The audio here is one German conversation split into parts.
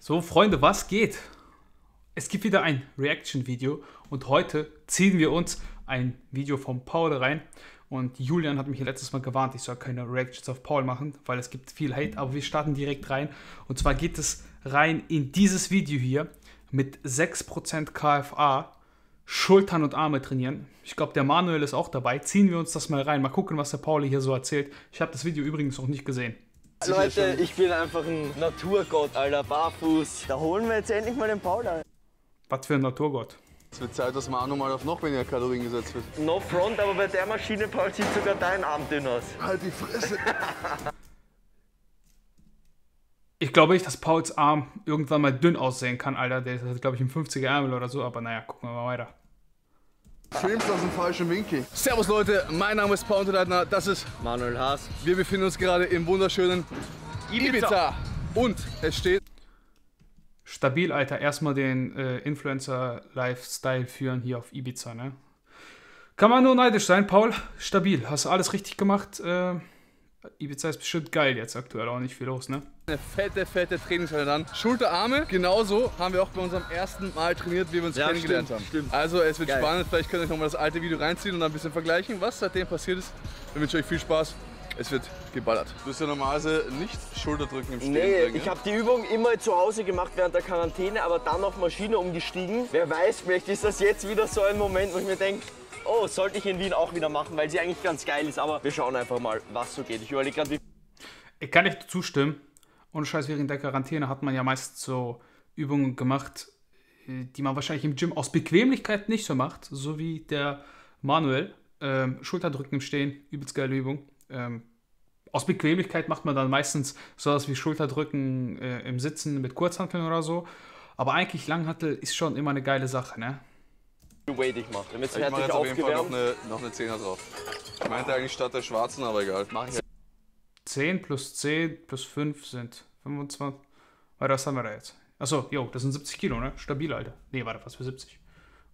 So, Freunde, was geht? Es gibt wieder ein Reaction-Video und heute ziehen wir uns ein Video von Paul rein. Und Julian hat mich letztes Mal gewarnt, ich soll keine Reactions auf Paul machen, weil es gibt viel Hate, aber wir starten direkt rein. Und zwar geht es rein in dieses Video hier mit 6% KFA, Schultern und Arme trainieren. Ich glaube, der Manuel ist auch dabei. Ziehen wir uns das mal rein. Mal gucken, was der Paul hier so erzählt. Ich habe das Video übrigens noch nicht gesehen. Leute, ich bin einfach ein Naturgott, Alter, barfuß. Da holen wir jetzt endlich mal den Paul ein. Was für ein Naturgott. Es wird Zeit, dass man auch nochmal auf noch weniger Kalorien gesetzt wird. No front, aber bei der Maschine, Paul, sieht sogar dein Arm dünn aus. Halt die Fresse! Ich glaube nicht, dass Pauls Arm irgendwann mal dünn aussehen kann, Alter. Der ist, glaube ich, im 50er Ärmel oder so. Aber naja, gucken wir mal weiter. Filmst aus dem falschen Winkel. Servus Leute, mein Name ist Paul Unterleitner, das ist, Manuel Haas. wir befinden uns gerade im wunderschönen Ibiza. Und es steht Stabil, Alter. Erstmal den äh, Influencer-Lifestyle führen hier auf Ibiza, ne? Kann man nur neidisch sein, Paul. Stabil. Hast du alles richtig gemacht. Äh, Ibiza ist bestimmt geil jetzt aktuell. Auch nicht viel los, ne? eine fette, fette Trainingseinheit an. Schulter, Arme, genauso haben wir auch bei unserem ersten Mal trainiert, wie wir uns Ja, kennengelernt stimmt, haben. stimmt. Also es wird Geil. spannend, vielleicht könnt ihr euch nochmal das alte Video reinziehen und dann ein bisschen vergleichen, was seitdem passiert ist. Ich wünsche euch viel Spaß. Es wird geballert. Du hast ja normalerweise nicht Schulterdrücken im Stehen Nee, bringen. ich habe die Übung immer zu Hause gemacht während der Quarantäne, aber dann auf Maschine umgestiegen. Wer weiß, vielleicht ist das jetzt wieder so ein Moment, wo ich mir denke, oh, sollte ich in Wien auch wieder machen, weil sie eigentlich ganz geil ist. Aber wir schauen einfach mal, was so geht. Ich überlege gerade, wie Ich kann nicht zustimmen. Ohne Scheiß, während der Quarantäne hat man ja meist so Übungen gemacht, äh, die man wahrscheinlich im Gym aus Bequemlichkeit nicht so macht. So wie der Manuel. Ähm, Schulterdrücken im Stehen, übelst geile Übung. Ähm, aus Bequemlichkeit macht man dann meistens sowas wie Schulterdrücken äh, im Sitzen mit Kurzhanteln oder so. Aber eigentlich Langhantel ist schon immer eine geile Sache, ne? Weight ich mache. Damit Ich mache jetzt auf jeden Fall noch eine, noch eine Zehner drauf. Ich meinte eigentlich statt der schwarzen, aber egal. Mach ich 10 plus 10 plus 5 sind 25. Warte, was haben wir da jetzt? Achso, jo, das sind 70 Kilo, ne? Stabil, Alter. Nee, warte, was für 70?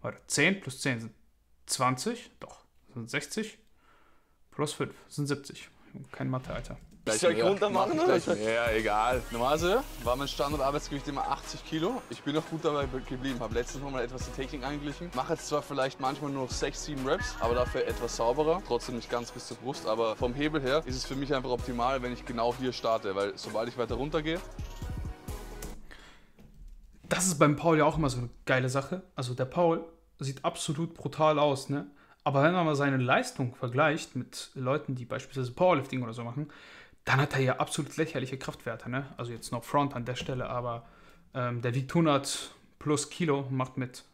Warte, 10 plus 10 sind 20? Doch, das sind 60. Plus 5 sind 70. Kein Mathe, Alter. Gleich Soll ich mehr. runter machen, Mach ich oder. Ja, egal. Normalerweise war mein Standardarbeitsgewicht immer 80 Kilo. Ich bin noch gut dabei geblieben. Habe letztens noch mal etwas die Technik angeglichen. Mache jetzt zwar vielleicht manchmal nur noch 6, 7 Reps, aber dafür etwas sauberer. Trotzdem nicht ganz bis zur Brust, aber vom Hebel her ist es für mich einfach optimal, wenn ich genau hier starte, weil sobald ich weiter runter gehe, Das ist beim Paul ja auch immer so eine geile Sache. Also der Paul sieht absolut brutal aus, ne? Aber wenn man mal seine Leistung vergleicht mit Leuten, die beispielsweise Powerlifting oder so machen, dann hat er ja absolut lächerliche Kraftwerte, ne? Also jetzt noch Front an der Stelle, aber ähm, der wiegt 100 plus Kilo, macht mit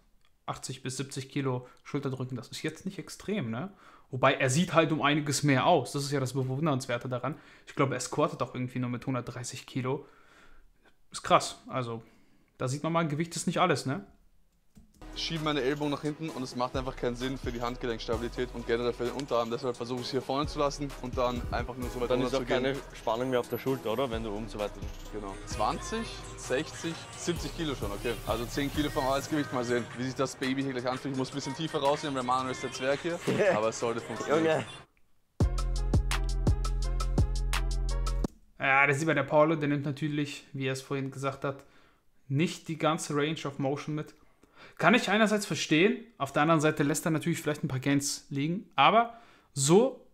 80 bis 70 Kilo Schulterdrücken. Das ist jetzt nicht extrem, ne? Wobei er sieht halt um einiges mehr aus. Das ist ja das Bewundernswerte daran. Ich glaube, er squattet auch irgendwie nur mit 130 Kilo. Ist krass. Also, da sieht man mal, Gewicht ist nicht alles, ne? Schiebe meine Ellbogen nach hinten und es macht einfach keinen Sinn für die Handgelenkstabilität und generell für den Unterarm. Deshalb versuche ich es hier vorne zu lassen und dann einfach nur so weit Dann runter ist zu auch gehen. keine Spannung mehr auf der Schulter, oder? Wenn du oben so weit Genau. 20, 60, 70 Kilo schon, okay. Also 10 Kilo vom Arbeitsgewicht. Mal sehen, wie sich das Baby hier gleich anfühlt. Ich muss ein bisschen tiefer rausnehmen, weil Manuel ist der Zwerg hier. Aber es sollte funktionieren. Junge, Ja, das sieht bei der Paulo, der nimmt natürlich, wie er es vorhin gesagt hat, nicht die ganze Range of Motion mit. Kann ich einerseits verstehen, auf der anderen Seite lässt er natürlich vielleicht ein paar Gains liegen, aber so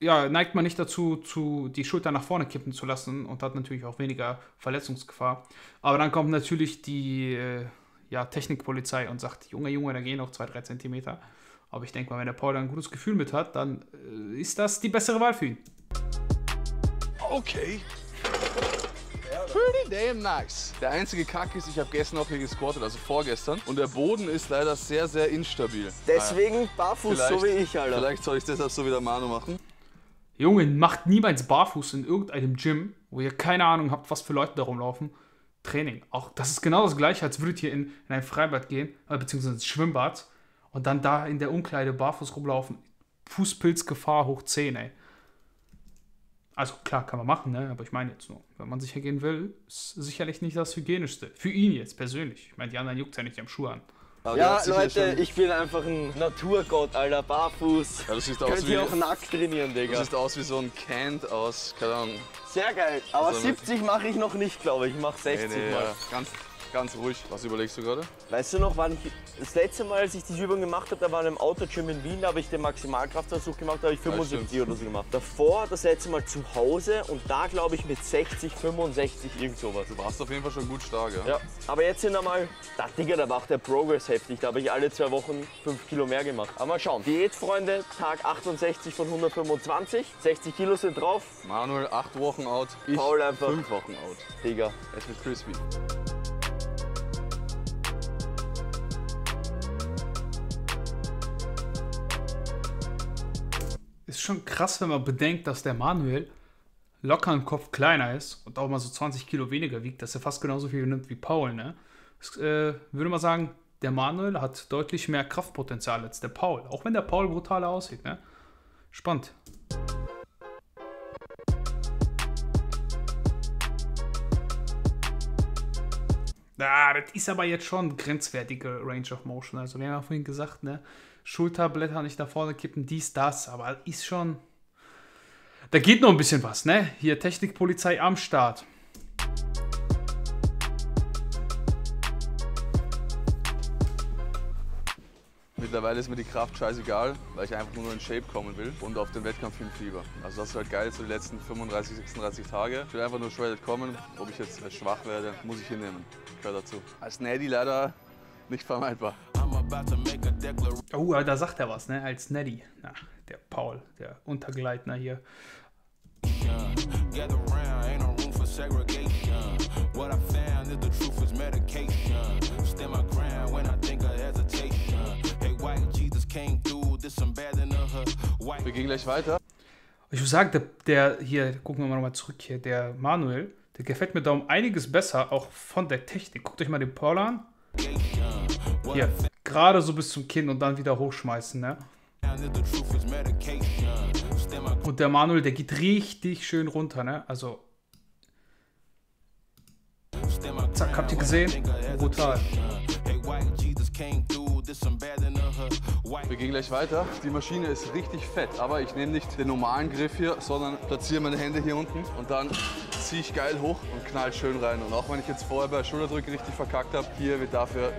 ja, neigt man nicht dazu, zu, die Schulter nach vorne kippen zu lassen und hat natürlich auch weniger Verletzungsgefahr. Aber dann kommt natürlich die äh, ja, Technikpolizei und sagt, Junge, Junge, da gehen noch 2-3 Zentimeter. Aber ich denke mal, wenn der Paul da ein gutes Gefühl mit hat, dann äh, ist das die bessere Wahl für ihn. Okay. Pretty damn nice. Der einzige Kack ist, ich habe gestern auch hier gesquattet, also vorgestern. Und der Boden ist leider sehr, sehr instabil. deswegen barfuß, so wie ich, Alter. Vielleicht soll ich es deshalb so wie der Manu machen. Junge, macht niemals barfuß in irgendeinem Gym, wo ihr keine Ahnung habt, was für Leute da rumlaufen. Training. Auch das ist genau das gleiche, als würdet ihr in, in ein Freibad gehen, äh, beziehungsweise ins Schwimmbad und dann da in der Umkleide barfuß rumlaufen. Fußpilzgefahr hoch 10, ey. Also klar, kann man machen, ne? aber ich meine jetzt nur, wenn man sicher gehen will, ist sicherlich nicht das Hygienischste. Für ihn jetzt persönlich. Ich meine, die anderen juckt ja nicht am Schuh an. Aber Ja, Leute, ich bin einfach ein Naturgott, Alter, barfuß. Ja, siehst Könnt aus wie, ihr auch nackt trainieren, du Digga. siehst aus wie so ein Cant aus, keine Ahnung. Sehr geil. Aber Also, 70 mache ich noch nicht, glaube ich. Ich mache 60 Nee, nee, mal. ja, ganz, ganz ruhig. Was überlegst du gerade? Weißt du noch, wann ich das letzte Mal, als ich diese Übung gemacht habe, da war in einem Autogym in Wien, da habe ich den Maximalkraftversuch gemacht, da habe ich 75 stimmt. oder so gemacht. Davor das letzte Mal zu Hause und da glaube ich mit 60, 65, irgend sowas. Du warst auf jeden Fall schon gut stark, ja? Ja, aber jetzt sind einmal, da Digga, da war auch der Progress heftig. Da habe ich alle zwei Wochen 5 Kilo mehr gemacht. Aber mal schauen. Diätfreunde, Tag 68 von 125. 60 Kilo sind drauf. Manuel, acht Wochen out. Ich Paul einfach. fünf Wochen out. Digga. Es wird crispy. Schon krass, wenn man bedenkt, dass der Manuel locker im Kopf kleiner ist und auch mal so 20 Kilo weniger wiegt, dass er fast genauso viel nimmt wie Paul. Ne? Das, äh, würde mal sagen, der Manuel hat deutlich mehr Kraftpotenzial als der Paul. Auch wenn der Paul brutaler aussieht. Ne? Spannend. Ah, das ist aber jetzt schon grenzwertige Range of Motion. Also wir haben ja vorhin gesagt, ne, Schulterblätter nicht nach vorne kippen, dies, das, aber ist schon. Da geht noch ein bisschen was, ne? Hier Technikpolizei am Start. Mittlerweile ist mir die Kraft scheißegal, weil ich einfach nur in Shape kommen will und auf den Wettkampf hinfieber. Also das ist halt geil, so die letzten 35, 36 Tage. Ich will einfach nur shredded kommen. Ob ich jetzt schwach werde, muss ich hinnehmen. Gehört dazu. Als Neddy leider nicht vermeidbar. Oh, aber da sagt er was, ne? Als Neddy. Na, der Paul, der Untergleitner hier. Gather round, ain't no room for segregation. What I found is the truth is medication. Stand my ground when I think of hesitation. Hey, white Jesus came through, this some bad in the hood. White Wir gehen gleich weiter. Ich muss sagen, der, der hier, gucken wir mal nochmal zurück hier, der Manuel, der gefällt mir da um einiges besser, auch von der Technik. Guckt euch mal den Paul an. Hier, gerade so bis zum Kinn und dann wieder hochschmeißen, ne? Und der Manuel, der geht richtig schön runter, ne? Also, zack, habt ihr gesehen? Brutal. Wir gehen gleich weiter. Die Maschine ist richtig fett, aber ich nehme nicht den normalen Griff hier, sondern platziere meine Hände hier unten und dann ziehe ich geil hoch und knall schön rein. Und auch wenn ich jetzt vorher bei Schulterdrücken richtig verkackt habe, hier wird dafür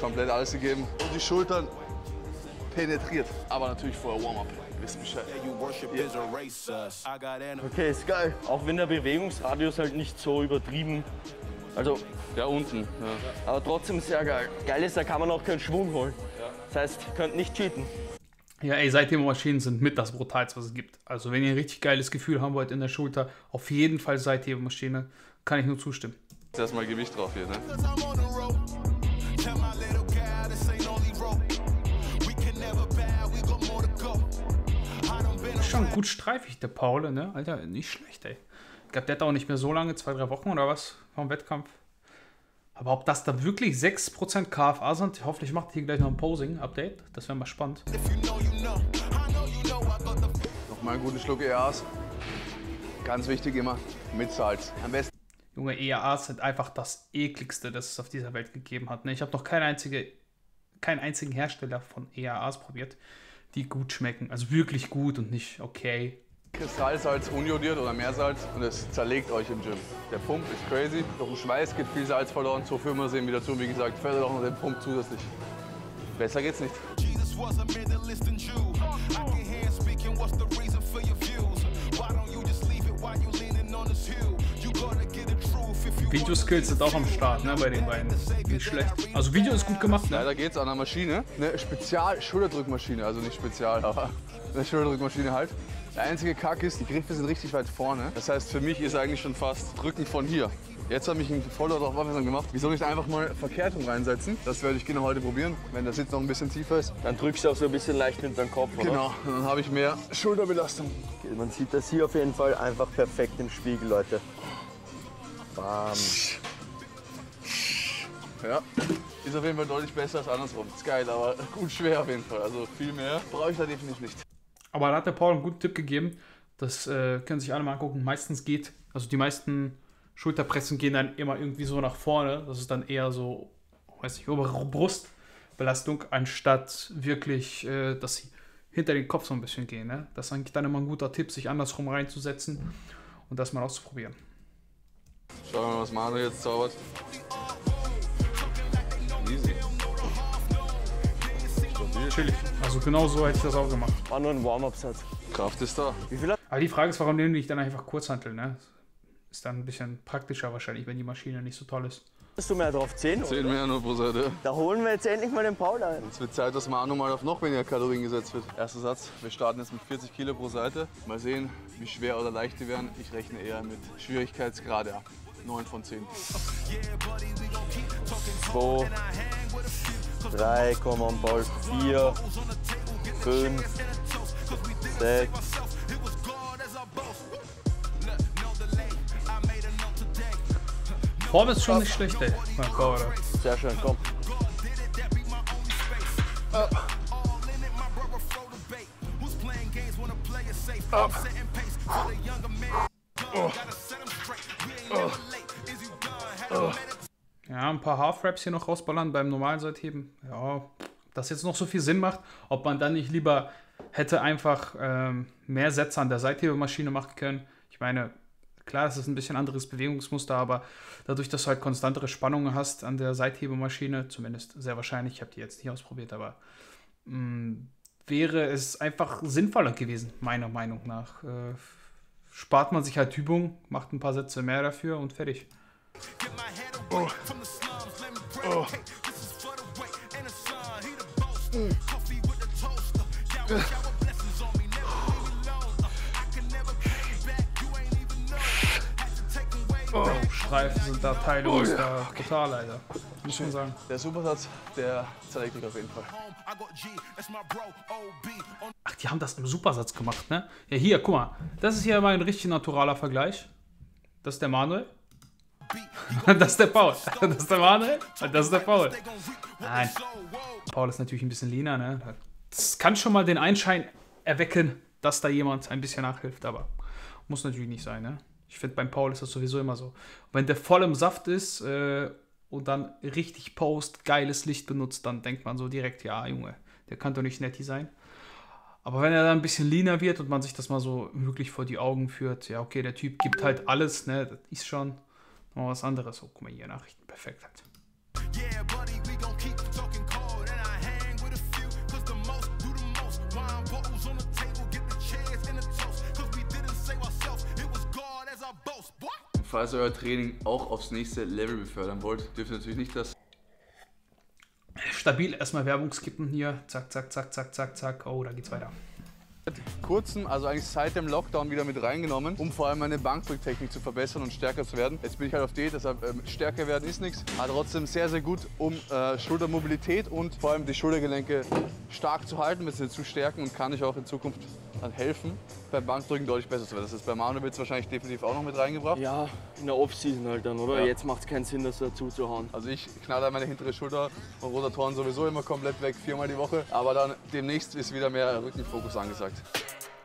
komplett alles gegeben und die Schultern penetriert. Aber natürlich vorher Warm-up. Ihr wisst Bescheid. you worship is a racist. I got animals. Okay, ist geil. Auch wenn der Bewegungsradius halt nicht so übertrieben. Also, Ja, unten. Ja. aber trotzdem sehr geil. Geil ist, da kann man auch keinen Schwung holen. Das heißt, ihr könnt nicht cheaten. Ja, ey, Seithebemaschinen sind mit das Brutalste, was es gibt. Also, wenn ihr ein richtig geiles Gefühl haben wollt in der Schulter, auf jeden Fall Seithebemaschine. Kann ich nur zustimmen. Jetzt erstmal Gewicht drauf hier. Ne? Schon gut streifig, der Paul, ne? Alter, nicht schlecht, ey. Ich glaube, der hat auch nicht mehr so lange, zwei, drei Wochen oder was vom Wettkampf. Aber ob das da wirklich 6% KFA sind, hoffentlich macht hier gleich noch ein Posing-Update. Das wäre mal spannend. Nochmal einen guten Schluck EAs. Ganz wichtig immer mit Salz. Am besten Junge, EAAs sind einfach das ekligste, das es auf dieser Welt gegeben hat. Ne? Ich habe noch keine einzige, keinen einzigen Hersteller von EAAs probiert, die gut schmecken. Also wirklich gut und nicht okay. Kristallsalz unjodiert oder Meersalz und es zerlegt euch im Gym. Der Pump ist crazy, durch den Schweiß geht viel Salz verloren, so führen wir es eben wieder zu. Wie gesagt, fördert auch noch den Pump zusätzlich. Besser geht's nicht. Jesus was a Middle Eastern Jew. I can hear speaking, what's the reason for your views? Videoskills sind auch am Start, ne, bei den beiden. Nicht schlecht. Also Video ist gut gemacht, ne? Leider geht's an der Maschine. Eine Spezial-Schulterdrückmaschine, also nicht spezial, aber eine Schulterdrückmaschine halt. Der einzige Kack ist, die Griffe sind richtig weit vorne. Das heißt, für mich ist eigentlich schon fast Drücken von hier. Jetzt habe ich einen voller darauf aufmerksam gemacht. Wieso nicht einfach mal verkehrt rum reinsetzen? Das werde ich genau heute probieren, wenn der Sitz noch ein bisschen tiefer ist. Dann drückst du auch so ein bisschen leicht mit deinem Kopf, oder? Genau, und dann habe ich mehr Schulterbelastung. Okay, Man sieht das hier auf jeden Fall einfach perfekt im Spiegel, Leute. Bam. Ja, ist auf jeden Fall deutlich besser als andersrum. Ist geil, aber gut schwer auf jeden Fall. Also viel mehr brauche ich da definitiv nicht. Aber da hat der Paul einen guten Tipp gegeben. Das äh, können sich alle mal angucken. Meistens geht, also die meisten Schulterpressen gehen dann immer irgendwie so nach vorne. Das ist dann eher so, weiß nicht, obere Brust. Belastung, anstatt wirklich, äh, dass sie hinter den Kopf so ein bisschen gehen. Ne? Das ist eigentlich dann immer ein guter Tipp, sich andersrum reinzusetzen und das mal auszuprobieren. Schauen wir mal, was Manu jetzt zaubert. Easy. Chillig. Also genau so hätte ich das auch gemacht. War nur ein Warm-Up-Satz. Kraft ist da. Wie viel hat Aber die Frage ist, warum nehmen die nicht dann einfach Kurzhantel, ne? Ist dann ein bisschen praktischer wahrscheinlich, wenn die Maschine nicht so toll ist. Du mehr drauf? 10? 10 mehr nur pro Seite. Da holen wir jetzt endlich mal den Paul ein. Es wird Zeit, dass Manu mal auf noch weniger Kalorien gesetzt wird. Erster Satz, wir starten jetzt mit 40 Kilo pro Seite. Mal sehen, wie schwer oder leicht die werden. Ich rechne eher mit Schwierigkeitsgrade ab. 9 von 10. 2, 3, komm on Paul. 4, 5, 6. Form ist schon nicht schlecht, ey. Mein Power. Sehr schön, komm. Ja, ein paar Half-Raps hier noch rausballern beim normalen Seitheben. Ja, das jetzt noch so viel Sinn macht, ob man dann nicht lieber hätte einfach ähm, mehr Sätze an der Seithebemaschine machen können. Ich meine, klar, es ist ein bisschen anderes Bewegungsmuster, aber dadurch, dass du halt konstantere Spannungen hast an der Seithebemaschine, zumindest sehr wahrscheinlich, ich habe die jetzt nicht ausprobiert, aber mh, wäre es einfach sinnvoller gewesen, meiner Meinung nach. Äh, spart man sich halt Übung, macht ein paar Sätze mehr dafür und fertig. Oh, Streifen sind da, Teilung ist da total, Alter. Muss schon sagen. Der Supersatz, der zerlegt dich auf jeden Fall. Ach, die haben das im Supersatz gemacht, ne? Ja, hier, guck mal. Das ist hier mal ein richtig naturaler Vergleich. Das ist der Manuel. das ist der Paul. Das ist der Manuel. Das ist der Paul. Nein. Paul ist natürlich ein bisschen leaner, ne? Das kann schon mal den Einschein erwecken, dass da jemand ein bisschen nachhilft, aber muss natürlich nicht sein, ne? Ich finde, beim Paul ist das sowieso immer so. Wenn der voll im Saft ist äh, und dann richtig Post, geiles Licht benutzt, dann denkt man so direkt, ja, Junge, der kann doch nicht netti sein. Aber wenn er dann ein bisschen leaner wird und man sich das mal so wirklich vor die Augen führt, ja, okay, der Typ gibt halt alles, ne, das ist schon noch was anderes. Oh, guck mal hier, Nachrichten, perfekt halt. Yeah, buddy, Falls ihr euer Training auch aufs nächste Level befördern wollt, dürft ihr natürlich nicht das Stabil erstmal Werbung skippen hier. Zack, zack, zack, zack, zack, zack. Oh, da geht's weiter. kurzem, also eigentlich seit dem Lockdown wieder mit reingenommen, um vor allem meine Bankdrücktechnik zu verbessern und stärker zu werden. Jetzt bin ich halt auf Diät, deshalb ähm, stärker werden ist nichts. Aber trotzdem sehr, sehr gut, um äh, Schultermobilität und vor allem die Schultergelenke stark zu halten, ein bisschen zu stärken und kann ich auch in Zukunft dann helfen, beim Bankdrücken deutlich besser zu werden. Das ist bei Manu wird wahrscheinlich definitiv auch noch mit reingebracht. Ja, in der Off-Season halt dann, oder? Ja. Jetzt macht es keinen Sinn, das dazu zu hauen. Also ich knalle meine hintere Schulter und Rotatoren sowieso immer komplett weg, viermal die Woche. Aber dann demnächst ist wieder mehr Rückenfokus angesagt.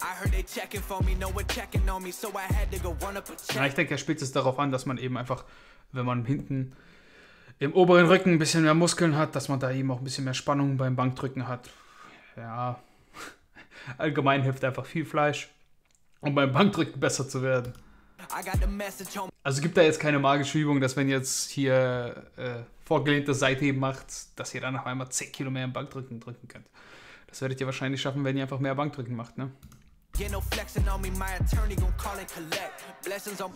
I heard they checking for me, no one checking on me, so I had to go run up a check. Ja, ich denke, er spielt es darauf an, dass man eben einfach, wenn man hinten im oberen Rücken ein bisschen mehr Muskeln hat, dass man da eben auch ein bisschen mehr Spannung beim Bankdrücken hat. Ja, allgemein hilft einfach viel Fleisch, um beim Bankdrücken besser zu werden. Also gibt da jetzt keine magische Übung, dass wenn ihr jetzt hier äh, vorgelehntes Seitheben macht, dass ihr dann auf einmal 10 Kilo mehr im Bankdrücken drücken könnt. Das werdet ihr wahrscheinlich schaffen, wenn ihr einfach mehr Bankdrücken macht, ne? Get no flexing on me, my attorney gon' call and collect. Blessings on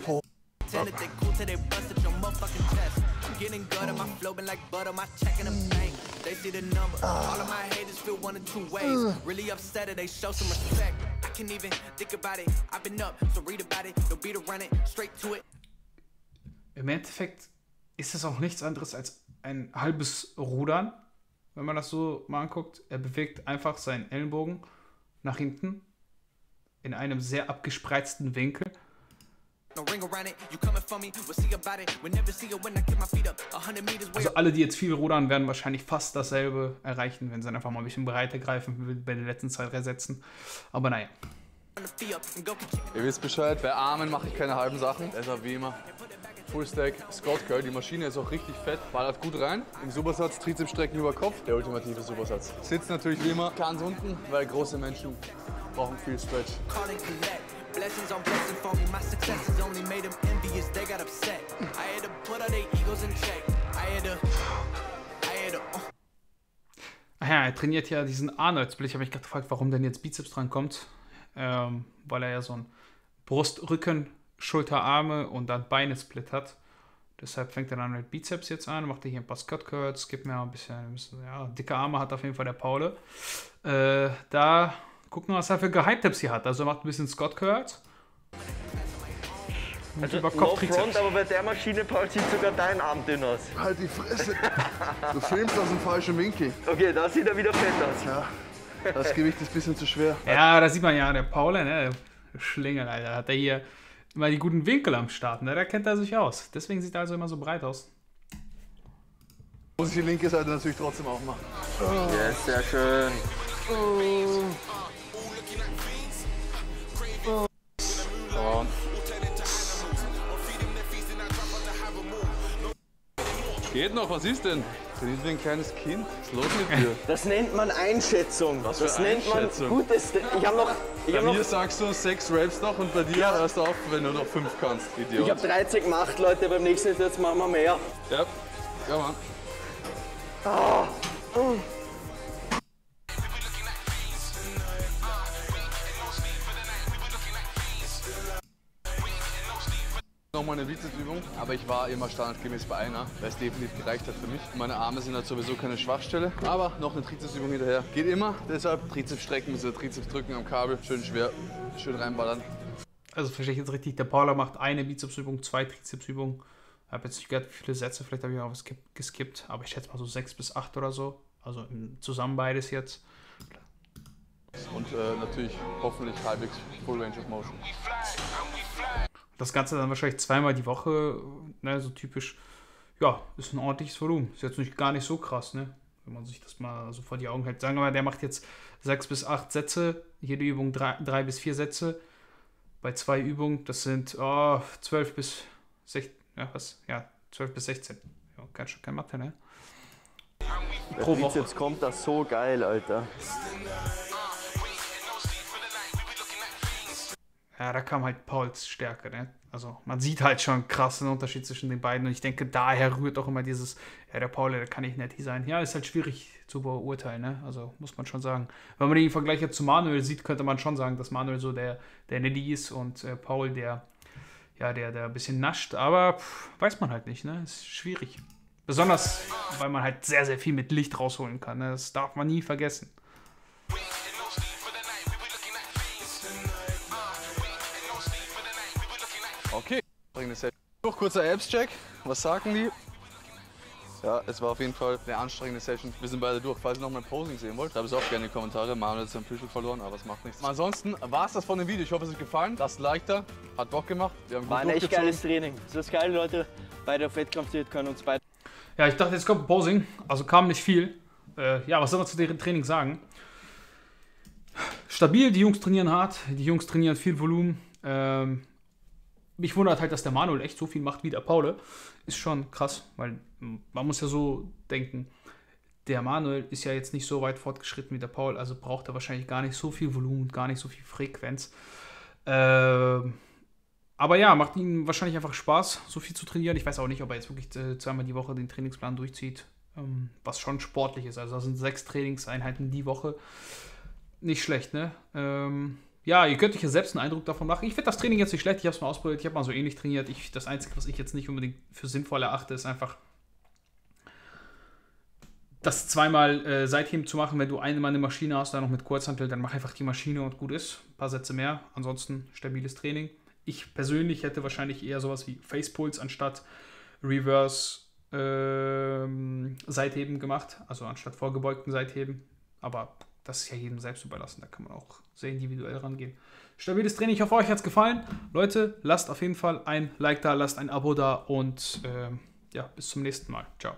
Tell it they cool till they bust at your motherfucking chest. I'm getting good, my flow been like butter, my check in the bank. They see the number. All of my haters feel one of two ways. Really upset or they show some respect. I can't even think about it. I've been up, so read about it. No beat to run it, straight to it. Im Endeffekt ist es auch nichts anderes als ein halbes Rudern, wenn man das so mal anguckt. Er bewegt einfach seinen Ellenbogen nach hinten in einem sehr abgespreizten Winkel. Also alle, die jetzt viel rudern, werden wahrscheinlich fast dasselbe erreichen, wenn sie dann einfach mal ein bisschen breiter greifen, wie bei der letzten Zeit ersetzen. Aber naja. Ihr wisst Bescheid, bei Armen mache ich keine halben Sachen. Deshalb wie immer Full Stack Scott Curl. Die Maschine ist auch richtig fett, ballert gut rein. Im Supersatz, Trizepsstrecken über Kopf, der ultimative Supersatz. Sitzt natürlich wie immer ganz unten, weil große Menschen brauchen viel Stretch. Blessings on blessings for me. My successes only made them envious. They got upset. I had to put all their egos in check. I had to. I had to. uh. Ja, er trainiert ja diesen Arnold Split. Ich habe mich gerade gefragt, warum denn jetzt Bizeps dran kommt. Ähm, weil er ja so ein Brust, Rücken, Schulter, Arme und dann Beine-Split hat. Deshalb fängt er dann mit Bizeps jetzt an, macht er hier ein paar Scott Curls, gibt mir ein bisschen, ein bisschen ja, dicke Arme hat auf jeden Fall der Paule. Äh, da gucken was er für Geheimtipps hier hat. Also er macht ein bisschen Scott Curls. Und über No Kopf front, Trizeps. aber bei der Maschine, Paul, sieht sogar dein Arm dünn aus. Halt die Fresse. Du filmst aus dem falschen Winkel. Okay, da sieht er wieder fett aus. Ja. Das Gewicht ist ein bisschen zu schwer. Ja, da sieht man ja, der Paule, ne? der Schlingel, Alter, hat er hier immer die guten Winkel am Start, ne? Da kennt er sich aus. Deswegen sieht er also immer so breit aus. Muss ich die linke Seite natürlich trotzdem auch machen. Yes, sehr schön. Geht noch, was ist denn? Trainiert wie ein kleines Kind. Was ist los mit dir? Das nennt man Einschätzung. Was für das nennt man Einschätzung? gutes. Ich habe noch, ich Bei hab noch mir sagst du sechs Raps noch und bei dir hörst du auf, wenn du noch fünf kannst, Idiot. Ich habe 13 gemacht, Leute. Beim nächsten jetzt machen wir mehr. ja. ja, Mann. Nochmal eine Bizepsübung, aber ich war immer standardgemäß bei einer, weil es definitiv gereicht hat für mich. Meine Arme sind halt sowieso keine Schwachstelle, aber noch eine Trizepsübung hinterher. Geht immer, deshalb Trizeps strecken, bzw. Trizeps drücken am Kabel, schön schwer, schön reinballern. Also verstehe ich jetzt richtig, der Paula macht eine Bizepsübung, zwei Trizepsübungen. Ich habe jetzt nicht gehört, wie viele Sätze, vielleicht habe ich auch was geskip- geskippt, aber ich schätze mal so sechs bis acht oder so. Also zusammen beides jetzt. Und äh, natürlich hoffentlich halbwegs Full Range of Motion. Das Ganze dann wahrscheinlich zweimal die Woche, ne, so typisch. Ja, ist ein ordentliches Volumen. Ist jetzt nicht gar nicht so krass, ne? Wenn man sich das mal so vor die Augen hält. Sagen wir mal, der macht jetzt sechs bis acht Sätze, jede Übung drei, drei bis vier Sätze. Bei zwei Übungen, das sind oh, 12 bis 16, ja, was? Ja, 12 bis 16. Ja, kein, kein Mathe, ne? Pro Woche. Bizeps kommt das so geil, Alter. Ja, da kam halt Pauls Stärke, ne? Also man sieht halt schon krassen Unterschied zwischen den beiden und ich denke, daher rührt auch immer dieses, ja, der Paul, der kann nicht netty sein. Ja, ist halt schwierig zu beurteilen, ne? Also muss man schon sagen. Wenn man den Vergleich jetzt zu Manuel sieht, könnte man schon sagen, dass Manuel so der, der netty ist und äh, Paul der, ja, der, der ein bisschen nascht, aber pff, weiß man halt nicht, ne? Ist schwierig. Besonders, weil man halt sehr, sehr viel mit Licht rausholen kann. Ne? Das darf man nie vergessen. Noch kurzer Abs-Check. Was sagen die? Ja, es war auf jeden Fall eine anstrengende Session. Wir sind beide durch. Falls ihr noch mein Posing sehen wollt, schreibt es auch gerne in die Kommentare. Manuel hat seinen Püschel verloren, aber es macht nichts. Ansonsten war es das von dem Video. Ich hoffe, es hat gefallen. Lasst ein Like da. Hat Bock gemacht. Wir haben gut War ein echt geiles Training. Das ist geil, Leute. Beide auf Wettkampf können uns beide. Ja, ich dachte, jetzt kommt ein Posing. Also kam nicht viel. Äh, ja, was soll man zu deren Training sagen? Stabil, die Jungs trainieren hart, die Jungs trainieren viel Volumen. Ähm, mich wundert halt, dass der Manuel echt so viel macht wie der Paule. Ist schon krass, weil man muss ja so denken, der Manuel ist ja jetzt nicht so weit fortgeschritten wie der Paul, also braucht er wahrscheinlich gar nicht so viel Volumen, gar nicht so viel Frequenz. Ähm, aber ja, macht ihm wahrscheinlich einfach Spaß, so viel zu trainieren. Ich weiß auch nicht, ob er jetzt wirklich äh, zweimal die Woche den Trainingsplan durchzieht, ähm, was schon sportlich ist. Also das sind sechs Trainingseinheiten die Woche. Nicht schlecht, ne? Ähm, ja, ihr könnt euch ja selbst einen Eindruck davon machen. Ich finde das Training jetzt nicht schlecht. Ich habe es mal ausprobiert. Ich habe mal so ähnlich trainiert. Ich, das Einzige, was ich jetzt nicht unbedingt für sinnvoll erachte, ist einfach das zweimal äh, Seitheben zu machen. Wenn du einmal eine Maschine hast, dann noch mit Kurzhantel, dann mach einfach die Maschine und gut ist. Ein paar Sätze mehr. Ansonsten stabiles Training. Ich persönlich hätte wahrscheinlich eher sowas wie Facepulse anstatt Reverse ähm, Seitheben gemacht. Also anstatt vorgebeugten Seitheben. Aber das ist ja jedem selbst überlassen. Da kann man auch sehr individuell rangehen. Stabiles Training. Ich hoffe, euch hat es gefallen. Leute, lasst auf jeden Fall ein Like da, lasst ein Abo da und ähm, ja, bis zum nächsten Mal. Ciao.